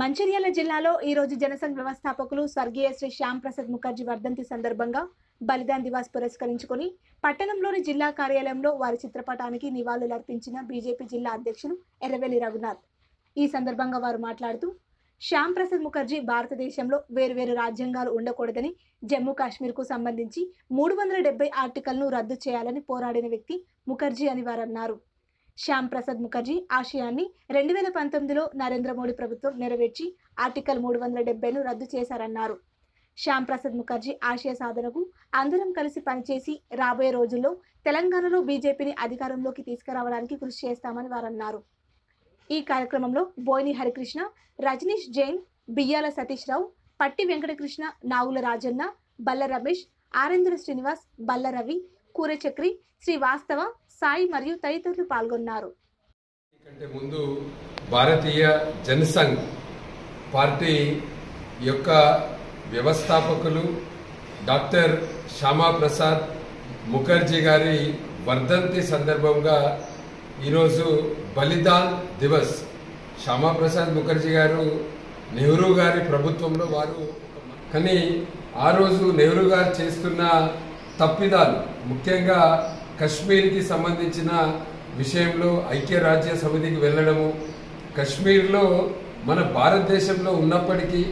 మంచిర్యాల జిల్లాలో ఈ రోజు జనసంఘ్ వ్యవస్థాపకులు స్వర్గీయ శ్రీ శ్యామ్ ప్రసాద్ ముఖర్జీ వర్ధంతి సందర్భంగా బలిదాన్ దివాస్ పురస్కరించుకొని పట్టణంలోని జిల్లా కార్యాలయంలో వారి చిత్రపటానికి నివాళులర్పించిన బీజేపీ జిల్లా అధ్యక్షులు ఎర్రవెల్లి రఘునాథ్. ఈ సందర్భంగా వారు మాట్లాడుతూ శ్యామ్ ప్రసాద్ ముఖర్జీ భారతదేశంలో వేరువేరు రాజ్యాంగాలు ఉండకూడదని జమ్మూ కాశ్మీర్కు సంబంధించి మూడు వందల డెబ్బై ఆర్టికల్ను రద్దు చేయాలని పోరాడిన వ్యక్తి ముఖర్జీ అని వారు అన్నారు శ్యామ్ ప్రసాద్ ముఖర్జీ ఆశయాన్ని రెండు వేల పంతొమ్మిదిలో నరేంద్ర మోడీ ప్రభుత్వం నెరవేర్చి ఆర్టికల్ మూడు వందల డెబ్బైను రద్దు చేశారన్నారు. శ్యామ్ ప్రసాద్ ముఖర్జీ ఆశయ సాధనకు అందరం కలిసి పనిచేసి రాబోయే రోజుల్లో తెలంగాణలో బీజేపీని అధికారంలోకి తీసుకురావడానికి కృషి చేస్తామని వారు అన్నారు ఈ కార్యక్రమంలో బోయిని హరికృష్ణ రజనీష్ జైన్ బియ్యాల సతీష్ రావు పట్టి వెంకటకృష్ణ నాగుల రాజన్న బల్ల రమేష్ ఆరేంద్ర శ్రీనివాస్ బల్ల రవి కూరచక్రి శ్రీ వాస్తవ సాయి మరియు తదితరులు పాల్గొన్నారు. కంటే ముందు భారతీయ జనసంఘ్ పార్టీ యొక్క వ్యవస్థాపకులు డాక్టర్ శ్యామా ప్రసాద్ ముఖర్జీ గారి వర్ధంతి సందర్భంగా ఈరోజు బలిదాన్ దివస్. శ్యామా ప్రసాద్ ముఖర్జీ గారు నెహ్రూ గారి ప్రభుత్వంలో వారు కానీ ఆ రోజు నెహ్రూ గారు చేస్తున్న తప్పిదాలు ముఖ్యంగా కశ్మీర్కి సంబంధించిన విషయంలో ఐక్యరాజ్య సమితికి వెళ్ళడము కశ్మీర్లో మన భారతదేశంలో ఉన్నప్పటికీ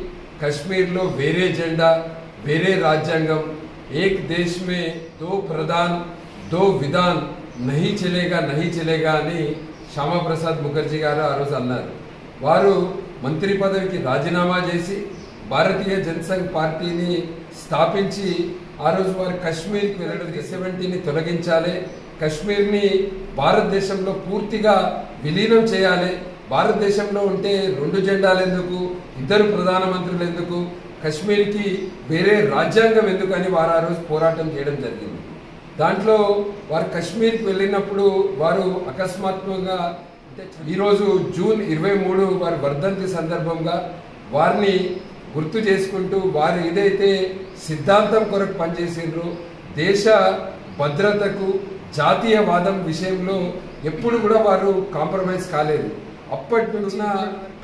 కశ్మీర్లో వేరే జెండా వేరే రాజ్యాంగం ఏక్ దేశ్ మే దో ప్రధాన్ దో విధాన్ నహీ చెలేగా నహీ చలేగా అని శ్యామాప్రసాద్ ముఖర్జీ గారు ఆ రోజు అన్నారు. వారు మంత్రి పదవికి రాజీనామా చేసి భారతీయ జనసంఘ్ పార్టీని స్థాపించి ఆ రోజు వారు కశ్మీర్కి వెళ్ళడం సెవెంటీని తొలగించాలి. కశ్మీర్ని భారతదేశంలో పూర్తిగా విలీనం చేయాలి. భారతదేశంలో ఉంటే రెండు జెండాలు ఎందుకు? ఇద్దరు ప్రధానమంత్రులు ఎందుకు? కశ్మీర్కి వేరే రాజ్యాంగం ఎందుకు అని వారు ఆ రోజు పోరాటం చేయడం జరిగింది. దాంట్లో వారు కశ్మీర్కి వెళ్ళినప్పుడు వారు అకస్మాత్తుగా ఈరోజు జూన్ ఇరవై మూడు వారి వర్ధంతి సందర్భంగా వారిని గుర్తు చేసుకుంటూ వారు ఏదైతే సిద్ధాంతం కొరకు పనిచేసిండ్రో దేశ భద్రతకు జాతీయవాదం విషయంలో ఎప్పుడు కూడా వారు కాంప్రమైజ్ కాలేదు. అప్పటి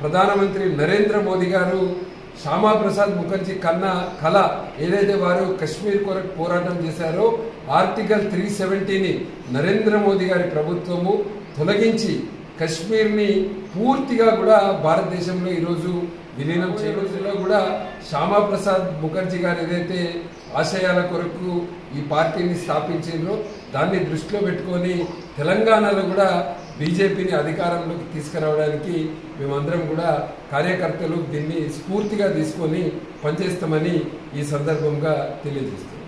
ప్రధానమంత్రి నరేంద్ర మోదీ గారు శ్యామాప్రసాద్ ముఖర్జీ కన్నా కళ ఏదైతే వారు కశ్మీర్ కొరకు పోరాటం చేశారో ఆర్టికల్ త్రీ సెవెంటీని నరేంద్ర మోదీ గారి ప్రభుత్వము తొలగించి కశ్మీర్ని పూర్తిగా కూడా భారతదేశంలో ఈరోజు విలీనం చేయడంలో కూడా శ్యామాప్రసాద్ ముఖర్జీ గారు ఏదైతే ఆశయాల కొరకు ఈ పార్టీని స్థాపించిందో దాన్ని దృష్టిలో పెట్టుకొని తెలంగాణలో కూడా బీజేపీని అధికారంలోకి తీసుకురావడానికి మేమందరం కూడా కార్యకర్తలు దీన్ని స్ఫూర్తిగా తీసుకొని పనిచేస్తామని ఈ సందర్భంగా తెలియజేస్తున్నాం.